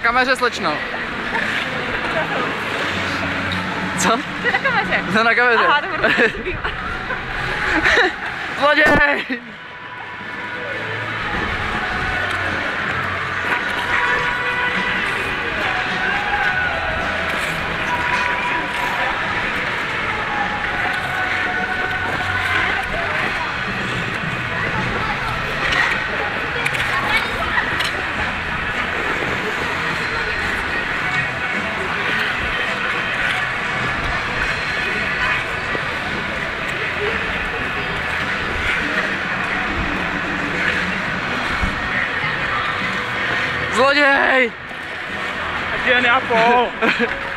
kameře, slečno. Co? To na kameře. To na kameře. Aha, dobro. Zloděj! Zloděj! Jen já pol.